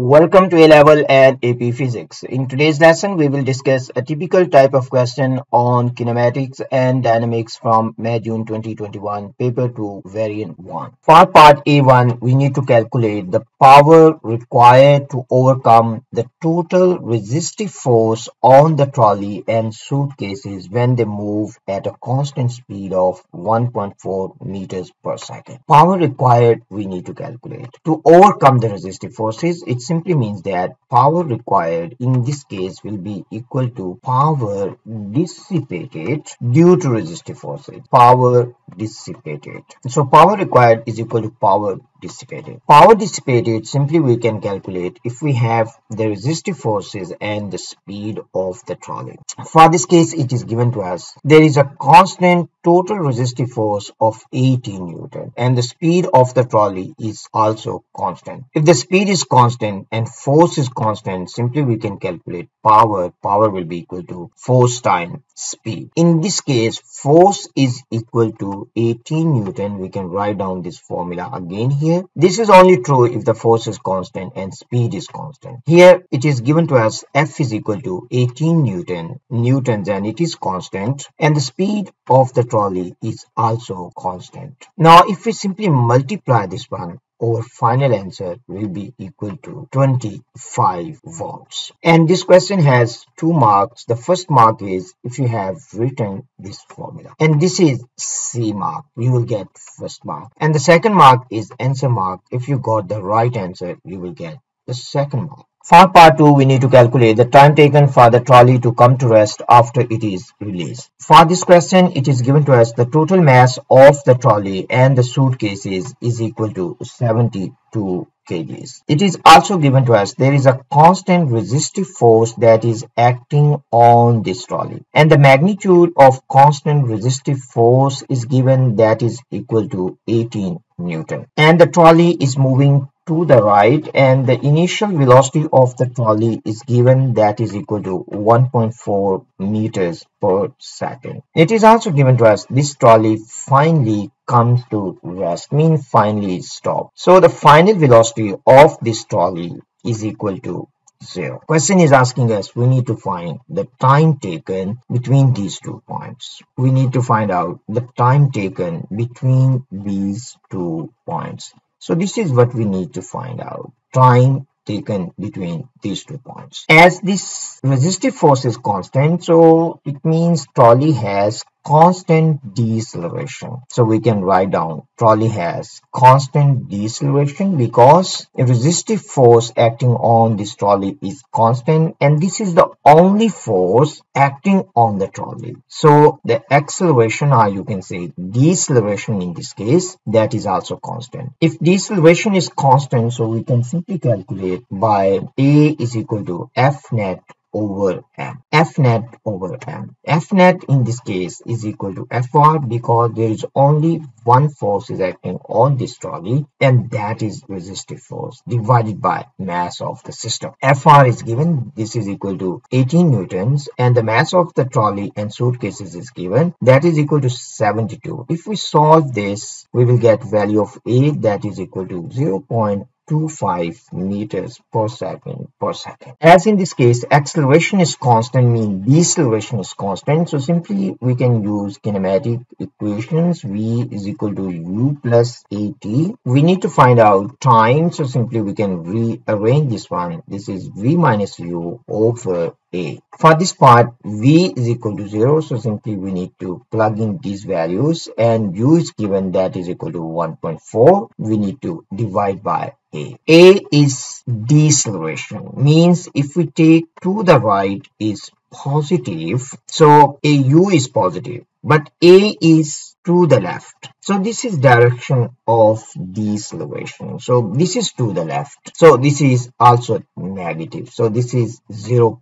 Welcome to A-Level and AP Physics. In today's lesson, we will discuss a typical type of question on kinematics and dynamics from May-June 2021, paper 2, variant 1. For part A1, we need to calculate the power required to overcome the total resistive force on the trolley and suitcases when they move at a constant speed of 1.4 meters per second. Power required we need to calculate. To overcome the resistive forces, it's simply means that power required in this case will be equal to power dissipated due to resistive forces. Power dissipated. So power required is equal to power dissipated. Power dissipated simply we can calculate if we have the resistive forces and the speed of the trolley. For this case it is given to us there is a constant total resistive force of 18 Newton and the speed of the trolley is also constant. If the speed is constant and force is constant simply we can calculate power. Power will be equal to force times speed. In this case force is equal to 18 Newton. We can write down this formula again here here. This is only true if the force is constant and speed is constant. Here it is given to us F is equal to 18 Newton, Newtons and it is constant and the speed of the trolley is also constant. Now if we simply multiply this one our final answer will be equal to 25 volts. And this question has two marks. The first mark is if you have written this formula. And this is C mark. You will get first mark. And the second mark is answer mark. If you got the right answer, you will get the second mark. For part 2, we need to calculate the time taken for the trolley to come to rest after it is released. For this question, it is given to us the total mass of the trolley and the suitcases is equal to 72 kgs. It is also given to us there is a constant resistive force that is acting on this trolley and the magnitude of constant resistive force is given that is equal to 18 Newton and the trolley is moving to the right and the initial velocity of the trolley is given that is equal to 1.4 meters per second. It is also given to us this trolley finally comes to rest mean finally stop. So the final velocity of this trolley is equal to zero. Question is asking us we need to find the time taken between these two points. We need to find out the time taken between these two points. So this is what we need to find out. Time taken between these two points. As this resistive force is constant, so it means trolley has constant deceleration. So we can write down trolley has constant deceleration because a resistive force acting on this trolley is constant and this is the only force acting on the trolley. So the acceleration or you can say deceleration in this case that is also constant. If deceleration is constant so we can simply calculate by A is equal to F net over m. F net over m. F net in this case is equal to Fr because there is only one force is acting on this trolley and that is resistive force divided by mass of the system. Fr is given this is equal to 18 newtons and the mass of the trolley and suitcases is given that is equal to 72. If we solve this we will get value of A that is equal to 0. 0.25 meters per second per second. As in this case, acceleration is constant, mean deceleration is constant. So simply we can use kinematic equations. V is equal to U plus AT. We need to find out time. So simply we can rearrange this one. This is V minus U over a. For this part, V is equal to 0. So simply we need to plug in these values and U is given that is equal to 1.4. We need to divide by A. A is deceleration. Means if we take to the right is positive. So AU is positive. But A is to the left. So this is direction of deceleration. So this is to the left. So this is also negative. So this is 0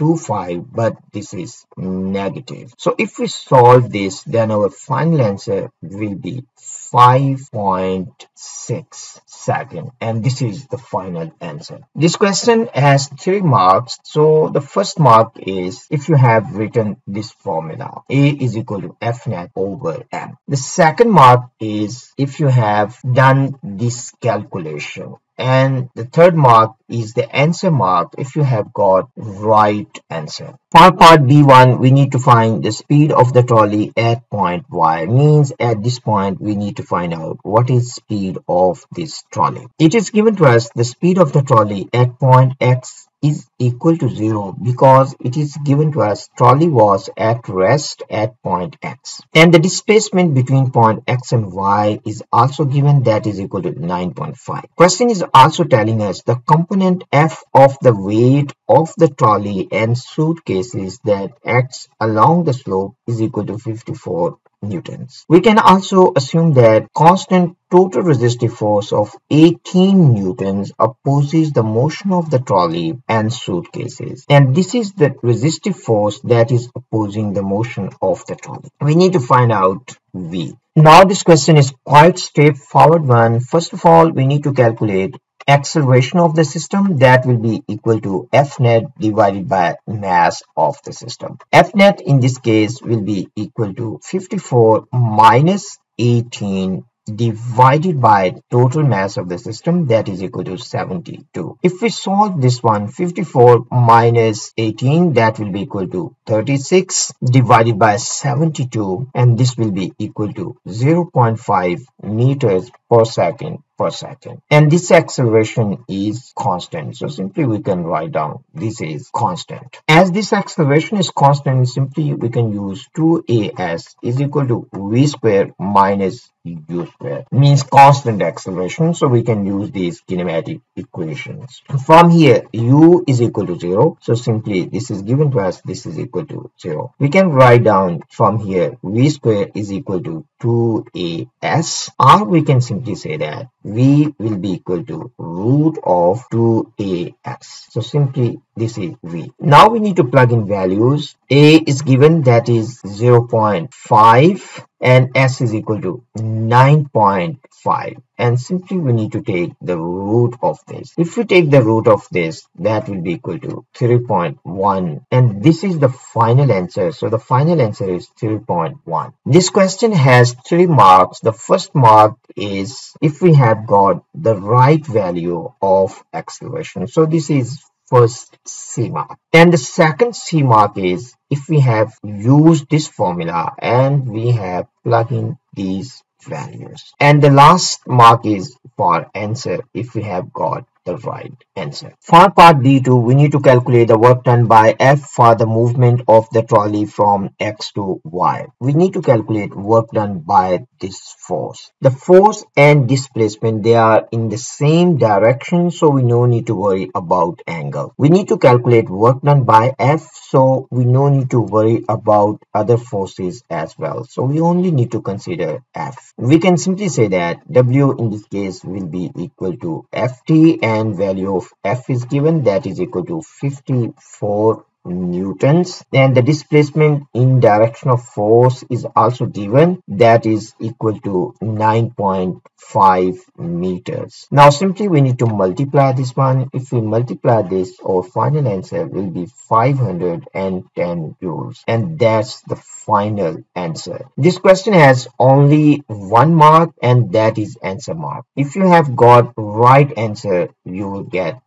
0.25 but this is negative. So if we solve this then our final answer will be 5.6 second and this is the final answer. This question has three marks. So the first mark is if you have written this formula A is equal to F net over M. The second mark is if you have done this calculation and the third mark is the answer mark if you have got right answer. For part B1 we need to find the speed of the trolley at point Y means at this point we need to find out what is speed of this trolley. It is given to us the speed of the trolley at point X is equal to 0 because it is given to us trolley was at rest at point x and the displacement between point x and y is also given that is equal to 9.5 question is also telling us the component f of the weight of the trolley and suitcases that acts along the slope is equal to 54 newtons. We can also assume that constant total resistive force of 18 newtons opposes the motion of the trolley and suitcases. And this is the resistive force that is opposing the motion of the trolley. We need to find out V. Now this question is quite straightforward one. First of all, we need to calculate acceleration of the system that will be equal to F net divided by mass of the system. F net in this case will be equal to 54 minus 18 divided by total mass of the system that is equal to 72. If we solve this one 54 minus 18 that will be equal to 36 divided by 72 and this will be equal to 0.5 meters per second per second. And this acceleration is constant. So simply we can write down this is constant. As this acceleration is constant simply we can use 2as is equal to v square minus u square. Means constant acceleration. So we can use these kinematic equations. From here u is equal to 0 so simply this is given to us. This is equal to 0 we can write down from here v square is equal to 2as or we can simply say that v will be equal to root of 2as so simply this is v. Now we need to plug in values. A is given that is 0.5 and s is equal to 9.5 and simply we need to take the root of this. If we take the root of this that will be equal to 3.1 and this is the final answer. So the final answer is 3.1 this question has three marks. The first mark is if we have got the right value of acceleration. So this is first C mark. And the second C mark is if we have used this formula and we have plugged in these values. And the last mark is for answer if we have got the right answer. For part B2, we need to calculate the work done by F for the movement of the trolley from X to Y. We need to calculate work done by this force. The force and displacement, they are in the same direction, so we no need to worry about angle. We need to calculate work done by F, so we no need to worry about other forces as well. So we only need to consider F. We can simply say that W in this case will be equal to Ft and value of F is given that is equal to 54 newtons and the displacement in direction of force is also given. That is equal to 9.5 meters. Now simply we need to multiply this one. If we multiply this our final answer will be 510 joules and that's the final answer. This question has only one mark and that is answer mark. If you have got right answer you will get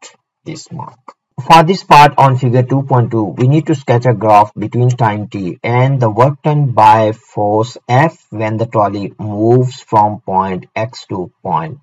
this mark for this part on figure 2.2, we need to sketch a graph between time t and the work done by force F when the trolley moves from point X to point.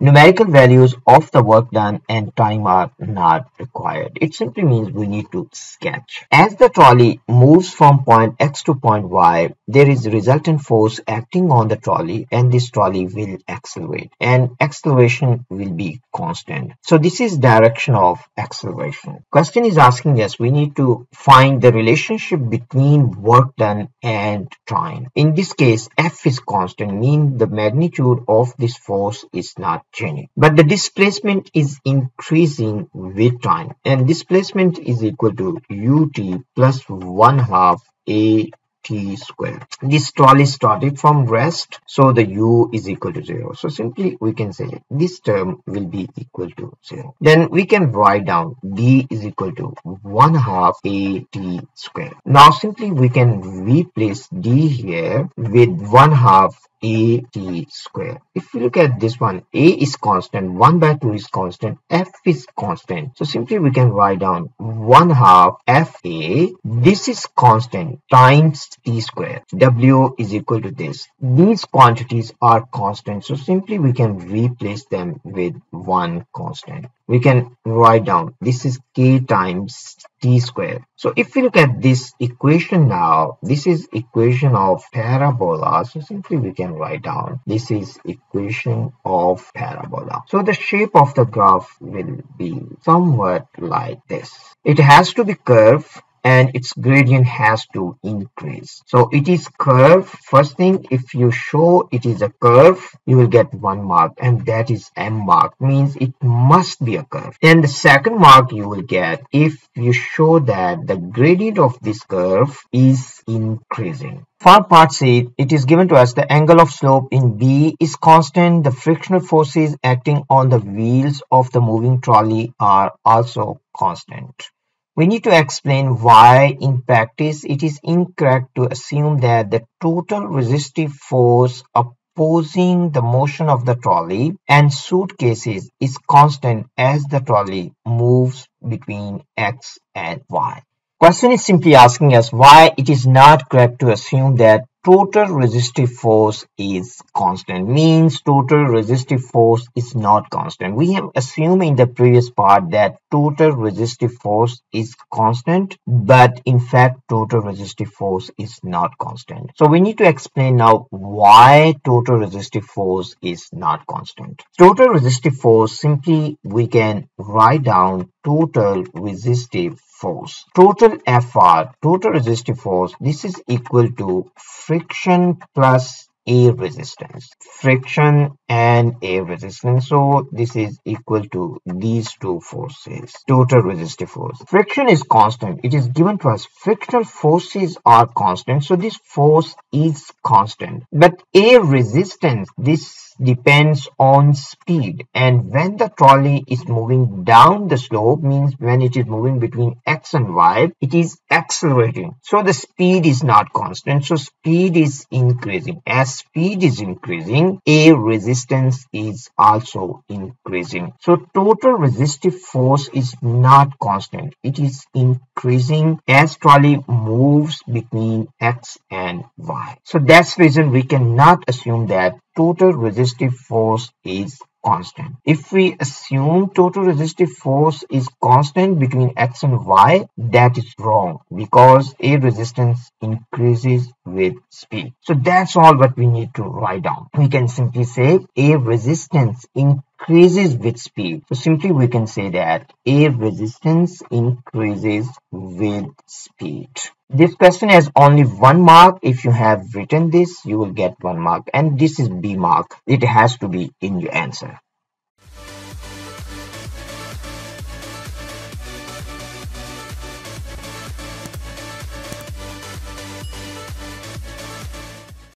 Numerical values of the work done and time are not required. It simply means we need to sketch. As the trolley moves from point x to point y, there is resultant force acting on the trolley and this trolley will accelerate and acceleration will be constant. So this is direction of acceleration. Question is asking us, we need to find the relationship between work done and time. In this case, F is constant, mean the magnitude of this force is is not changing but the displacement is increasing with time and displacement is equal to ut plus one half a t square. This trolley started from rest, so the u is equal to 0. So simply we can say this term will be equal to 0. Then we can write down d is equal to 1 half a t square. Now simply we can replace d here with 1 half at square. If you look at this one, a is constant, 1 by 2 is constant, f is constant. So simply we can write down 1 half fa, this is constant, times t square. w is equal to this. These quantities are constant, so simply we can replace them with one constant we can write down this is k times t square. So if we look at this equation now, this is equation of parabola. So simply we can write down this is equation of parabola. So the shape of the graph will be somewhat like this. It has to be curved and its gradient has to increase. So it is curve. First thing, if you show it is a curve, you will get one mark and that is M mark means it must be a curve. And the second mark you will get if you show that the gradient of this curve is increasing. For part C, it is given to us the angle of slope in B is constant. The frictional forces acting on the wheels of the moving trolley are also constant. We need to explain why in practice it is incorrect to assume that the total resistive force opposing the motion of the trolley and suitcases is constant as the trolley moves between x and y. Question is simply asking us why it is not correct to assume that total resistive force is constant means total resistive force is not constant. We have assumed in the previous part that total resistive force is constant but in fact total resistive force is not constant. So we need to explain now why total resistive force is not constant. Total resistive force simply we can write down total resistive force. Total FR, total resistive force, this is equal to friction plus air resistance. Friction and air resistance. So this is equal to these two forces total resistive force. Friction is constant. It is given to us. Frictional forces are constant. So this force is constant. But air resistance this depends on speed. And when the trolley is moving down the slope means when it is moving between x and y it is accelerating. So the speed is not constant. So speed is increasing. As speed is increasing air resistance is also increasing. So total resistive force is not constant. It is increasing as trolley moves between x and y so that's reason we cannot assume that total resistive force is constant. If we assume total resistive force is constant between x and y, that is wrong because air resistance increases with speed. So that's all what we need to write down. We can simply say air resistance increases with speed. So simply we can say that air resistance increases with speed. This question has only one mark. If you have written this, you will get one mark. And this is B mark. It has to be in your answer.